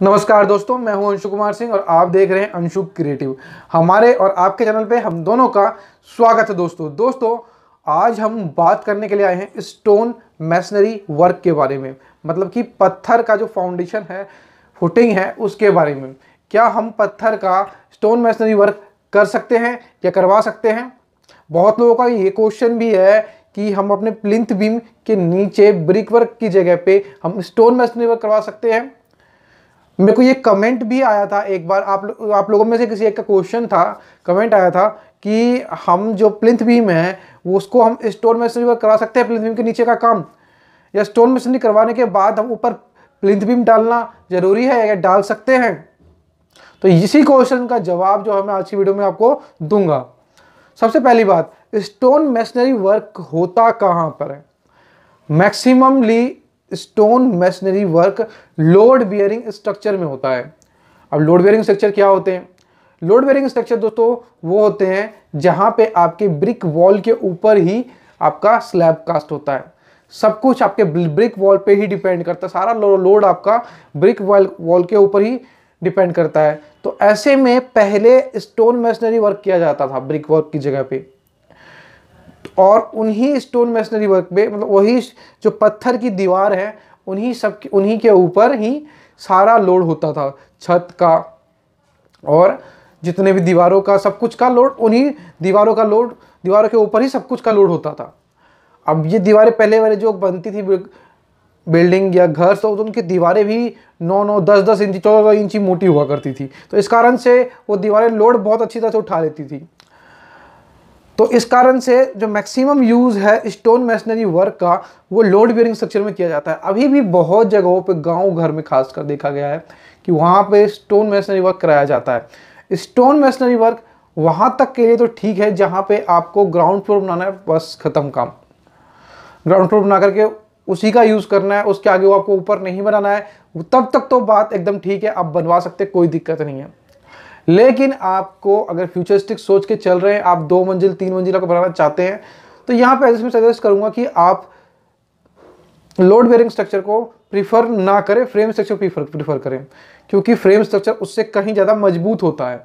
नमस्कार दोस्तों, मैं हूँ अंशु कुमार सिंह और आप देख रहे हैं अंशु क्रिएटिव। हमारे और आपके चैनल पे हम दोनों का स्वागत है दोस्तों। दोस्तों, आज हम बात करने के लिए आए हैं स्टोन मैसनरी वर्क के बारे में। मतलब कि पत्थर का जो फाउंडेशन है, फुटिंग है, उसके बारे में। क्या हम पत्थर का स्टोन मैसनरी वर्क कर सकते हैं या करवा सकते हैं? बहुत लोगों का ये क्वेश्चन भी है कि हम अपने प्लिंथ बीम के नीचे ब्रिक वर्क की जगह पे हम स्टोन मैसनरी वर्क करवा सकते हैं। मेरे को ये कमेंट भी आया था एक बार। आप आप लोगों में से किसी एक का क्वेश्चन था कमेंट आया था कि हम जो प्लिंथ बीम है, वो उसको हम स्टोन मशीनरी पर करा सकते हैं प्लिंथ बीम के नीचे का काम। या स्टोन मशीनरी करवाने के बाद हम ऊपर प्लिंथ बीम डालना ज़रूरी है या डाल सकते हैं? तो इसी क्वेश्चन का जवाब जो है मैं आज की वीडियो में आपको दूँगा। सबसे पहली बात स्टोन मशीनरी वर्क होता कहाँ पर है? Maximally stone machinery work load bearing structure में होता है। अब लोड बियरिंग स्ट्रक्चर क्या होते हैं? लोड बेरिंग स्ट्रक्चर दोस्तों, वो होते हैं जहाँ पे आपके ब्रिक वॉल के ऊपर ही आपका स्लैब कास्ट होता है। सब कुछ आपके ब्रिक वॉल पे ही डिपेंड करता है। सारा लोड आपका ब्रिक वॉल वॉल के ऊपर ही डिपेंड करता है। तो ऐसे में पहले स्टोन मशीनरी वर्क किया जाता था ब्रिक वर्क की जगह पे। और उन्हीं स्टोन मशीनरी वर्क पे मतलब वही जो पत्थर की दीवार है, उन्हीं सब उन्हीं के ऊपर ही सारा लोड होता था। छत का और जितने भी दीवारों का सब कुछ का लोड उन्हीं दीवारों का लोड दीवारों के ऊपर ही सब कुछ का लोड होता था। अब ये दीवारें पहले वाले जो बनती थी बिल्डिंग या घर तो उनकी दीवारें भी नौ नौ, दस दस इंची, चौदह इंची मोटी हुआ करती थी। तो इस कारण से वो दीवारें लोड बहुत अच्छी तरह से उठा लेती थी। तो इस कारण से जो मैक्सिमम यूज़ है स्टोन मैशनरी वर्क का, वो लोड बियरिंग स्ट्रक्चर में किया जाता है। अभी भी बहुत जगहों पे गाँव घर में खासकर देखा गया है कि वहाँ पे स्टोन मैशनरी वर्क कराया जाता है। स्टोन मैशनरी वर्क वहाँ तक के लिए तो ठीक है, जहाँ पे आपको ग्राउंड फ्लोर बनाना है, बस ख़त्म काम। ग्राउंड फ्लोर बना करके उसी का यूज़ करना है, उसके आगे वो आपको ऊपर नहीं बनाना है, तब तक तो बात एकदम ठीक है, आप बनवा सकते, कोई दिक्कत नहीं है। लेकिन आपको अगर फ्यूचरिस्टिक सोच के चल रहे हैं, आप दो मंजिल, तीन मंजिल को बनाना चाहते हैं तो यहाँ पे ऐसे सजेस्ट करूँगा कि आप लोड बेरिंग स्ट्रक्चर को प्रीफर ना करें फ्रेम स्ट्रक्चर प्रीफर प्रीफर करें, क्योंकि फ्रेम स्ट्रक्चर उससे कहीं ज़्यादा मज़बूत होता है।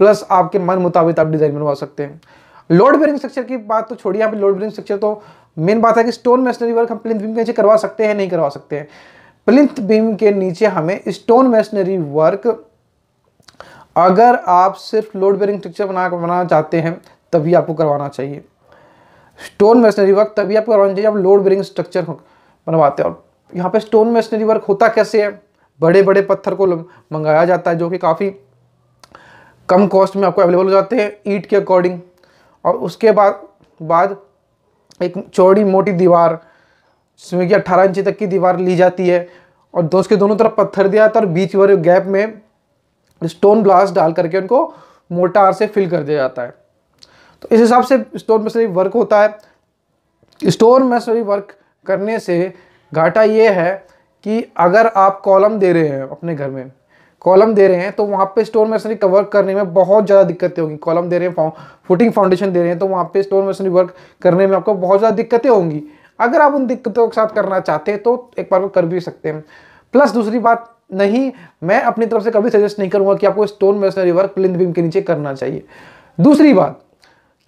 प्लस आपके मन मुताबिक आप डिज़ाइन बनवा सकते हैं। लोड बेरिंग स्ट्रक्चर की बात तो छोड़िए, यहाँ पे लोड बेरिंग स्ट्रक्चर तो मेन बात है कि स्टोन मैशनरी वर्क हम प्लिंथ बीम के नीचे करवा सकते हैं, नहीं करवा सकते हैं। प्लिंथ बीम के नीचे हमें स्टोन मैशनरी वर्क अगर आप सिर्फ़ लोड बेरिंग स्ट्रक्चर बना बनाना चाहते हैं, तभी आपको करवाना चाहिए। स्टोन मशीनरी वर्क तभी आपको करवाना चाहिए आप लोड बेरिंग स्ट्रक्चर बनवाते हैं। और यहाँ पे स्टोन मशीनरी वर्क होता कैसे है? बड़े बड़े पत्थर को मंगाया जाता है, जो कि काफ़ी कम कॉस्ट में आपको अवेलेबल हो जाते हैं ईट के अकॉर्डिंग और उसके बाद बाद एक चौड़ी मोटी दीवार, जिसमें कि अट्ठारह इंची तक की दीवार ली जाती है, और दोस्त के दोनों तरफ़ पत्थर दिया जाता है, और बीच वाले गैप में स्टोन ब्लास्ट डाल करके उनको मोटार से फिल कर दिया जाता है। तो इस हिसाब से स्टोन मशीनरी वर्क होता है। स्टोन मशीनरी वर्क करने से घाटा ये है कि अगर आप कॉलम दे रहे हैं अपने घर में, कॉलम दे रहे हैं तो वहाँ पे स्टोन मशीनरी कवर करने में बहुत ज़्यादा दिक्कतें होंगी। कॉलम दे रहे हैं फुटिंग फाउंडेशन दे रहे हैं तो वहाँ पे स्टोन मशीनरी वर्क करने में आपको बहुत ज़्यादा दिक्कतें होंगी। अगर आप उन दिक्कतों के साथ करना चाहते हैं तो एक बार वो कर भी सकते हैं। प्लस दूसरी बात नहीं, मैं अपनी तरफ़ से कभी सजेस्ट नहीं करूँगा कि आपको stone masonry work plinth beam के नीचे करना चाहिए। दूसरी बात,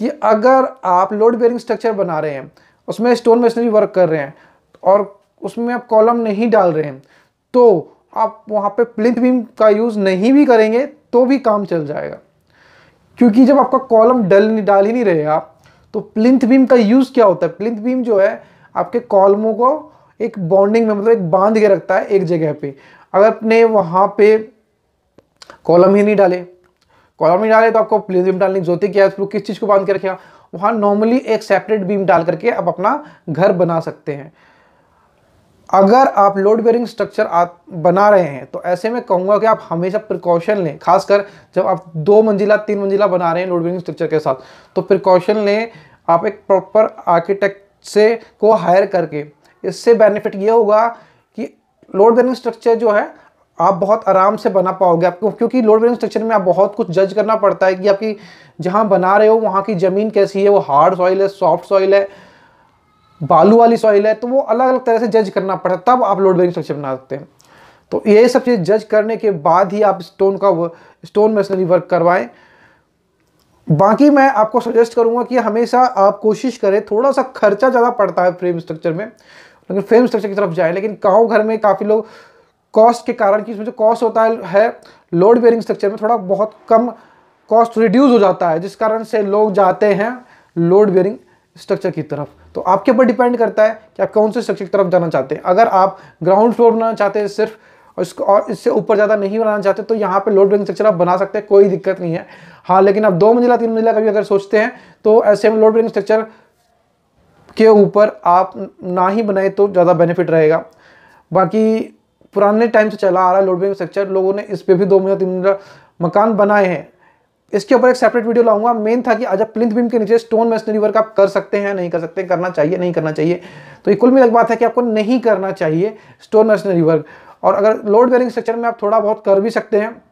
कि अगर आप लोड बेरिंग स्ट्रक्चर बना रहे हैं, उसमें स्टोन मेसनरी वर्क कर रहे हैं, और उसमें आप कॉलम नहीं डाल रहे हैं तो आप वहाँ पे प्लिंथ बीम का यूज़ नहीं भी करेंगे तो भी काम चल जाएगा। क्योंकि जब आपका कॉलम डल डाल ही नहीं रहे आप तो प्लिंथ बीम का यूज़ क्या होता है? प्लिंथ बीम जो है, आपके कॉलमों को एक बॉन्डिंग में मतलब एक बाँध के रखता है एक जगह पे। अगर आपने वहाँ पे कॉलम ही नहीं डाले कॉलम नहीं डाले तो आपको प्लेन बीम डालने की ज़रूरत क्या है उसको किस चीज़ को बाँध के रखेगा? वहाँ नॉर्मली एक सेपरेट बीम डाल करके आप अपना घर बना सकते हैं। अगर आप लोड बेरिंग स्ट्रक्चर आप बना रहे हैं तो ऐसे में कहूँगा कि आप हमेशा प्रिकॉशन लें। खासकर जब आप दो मंजिला, तीन मंजिला बना रहे हैं लोड बेरिंग स्ट्रक्चर के साथ तो प्रिकॉशन लें। आप एक प्रॉपर आर्किटेक्ट से को हायर करके इससे बेनिफिट ये होगा कि लोड बेरिंग स्ट्रक्चर जो है, आप बहुत आराम से बना पाओगे। आपको क्योंकि लोड बेरिंग स्ट्रक्चर में आप बहुत कुछ जज करना पड़ता है कि आपकी जहाँ बना रहे हो, वहाँ की ज़मीन कैसी है। वो हार्ड सॉइल है सॉफ्ट सॉइल है, बालू वाली सॉइल है तो वो अलग अलग तरह से जज करना पड़ता है। तब आप लोड बेरिंग स्ट्रक्चर बना सकते हैं। तो ये सब चीज़ जज करने के बाद ही आप स्टोन का स्टोन मशीनरी वर्क करवाएँ। बाकी मैं आपको सजेस्ट करूँगा कि हमेशा आप कोशिश करें, थोड़ा सा खर्चा ज़्यादा पड़ता है फ्रेम स्ट्रक्चर में। लेकिन फ्रेम स्ट्रक्चर की तरफ़ जाए लेकिन गाँव घर में काफ़ी लोग कॉस्ट के कारण कि इसमें जो कॉस्ट होता है, है लोड बेयरिंग स्ट्रक्चर में थोड़ा बहुत कम कॉस्ट रिड्यूस हो जाता है जिस कारण से लोग जाते हैं लोड बेयरिंग स्ट्रक्चर की तरफ़। तो आपके ऊपर डिपेंड करता है कि आप कौन से स्ट्रक्चर की तरफ़ जाना चाहते हैं। अगर आप ग्राउंड फ्लोर बनाना चाहते हैं सिर्फ़ और इसको और इससे ऊपर ज़्यादा नहीं बनाना चाहते तो यहाँ पे लोड बेयरिंग स्ट्रक्चर आप बना सकते हैं कोई दिक्कत नहीं है। हाँ लेकिन आप दो मंजिला तीन मंजिला का भी अगर सोचते हैं तो ऐसे में लोड बेयरिंग स्ट्रक्चर के ऊपर आप ना ही बनाए तो ज़्यादा बेनिफिट रहेगा। बाकी पुराने टाइम से चला आ रहा है लोड बेयरिंग स्ट्रक्चर लोगों ने इस पर भी दो मंजिला तीन मंजिला मकान बनाए हैं। इसके ऊपर एक सेपरेट वीडियो लाऊँगा। मेन था कि आज आप प्लिंथ बीम के नीचे स्टोन मशीनरी वर्क आप कर सकते हैं, नहीं कर सकते, करना चाहिए, नहीं करना चाहिए। तो ये कुल मिलक बात है कि आपको नहीं करना चाहिए स्टोन मशीनरी वर्क और अगर लोड बेरिंग स्ट्रक्चर में आप थोड़ा बहुत कर भी सकते हैं,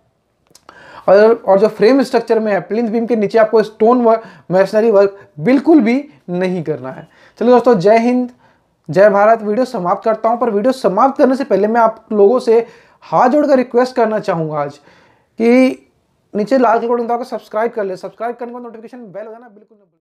और और जो फ्रेम स्ट्रक्चर में है प्लिंथ बीम के नीचे आपको स्टोन मशीनरी वर्क बिल्कुल भी नहीं करना है। चलिए दोस्तों, जय हिंद, जय भारत। वीडियो समाप्त करता हूँ, पर वीडियो समाप्त करने से पहले मैं आप लोगों से हाथ जोड़कर रिक्वेस्ट करना चाहूँगा आज कि नीचे लाल कलर को दबाकर सब्सक्राइब कर ले। सब्सक्राइब करने का नोटिफिकेशन बेल हो जाना बिल्कुल